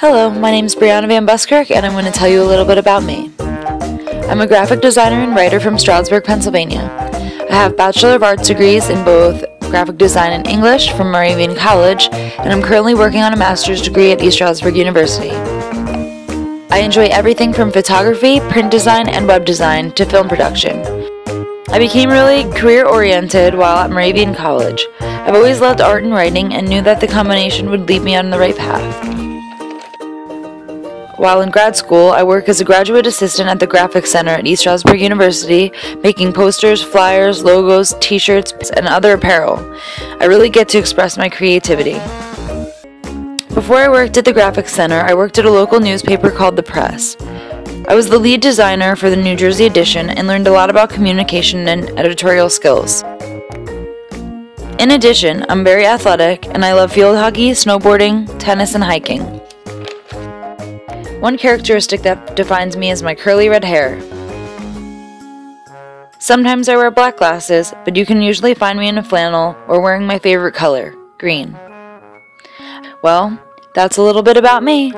Hello, my name is Briana VanBuskirk, and I'm going to tell you a little bit about me. I'm a graphic designer and writer from Stroudsburg, Pennsylvania. I have Bachelor of Arts degrees in both graphic design and English from Moravian College, and I'm currently working on a master's degree at East Stroudsburg University. I enjoy everything from photography, print design, and web design to film production. I became really career oriented while at Moravian College. I've always loved art and writing and knew that the combination would lead me on the right path. While in grad school, I work as a graduate assistant at the Graphics Center at East Stroudsburg University, making posters, flyers, logos, t shirts, and other apparel. I really get to express my creativity. Before I worked at the Graphics Center, I worked at a local newspaper called The Press. I was the lead designer for the New Jersey edition and learned a lot about communication and editorial skills. In addition, I'm very athletic and I love field hockey, snowboarding, tennis, and hiking. One characteristic that defines me is my curly red hair. Sometimes I wear black glasses, but you can usually find me in a flannel or wearing my favorite color, green. Well, that's a little bit about me.